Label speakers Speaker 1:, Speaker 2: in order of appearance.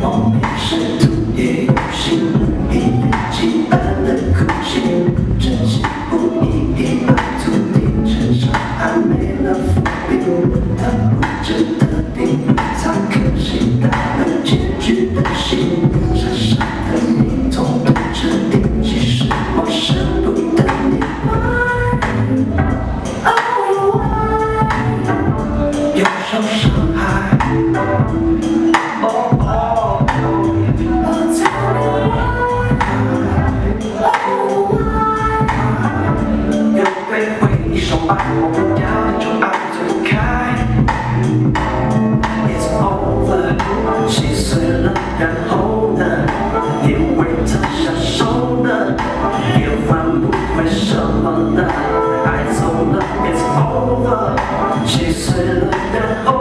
Speaker 1: 我迷失，徒野，有心无，的呼吸。心里伤的你痛彻底其实我舍不得你又受伤害又被回忆忘不掉的就爱我开然后呢，也为他下手呢，也换不回什么了，爱走了，it's over，心碎了，然后。